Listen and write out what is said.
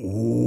Ooh.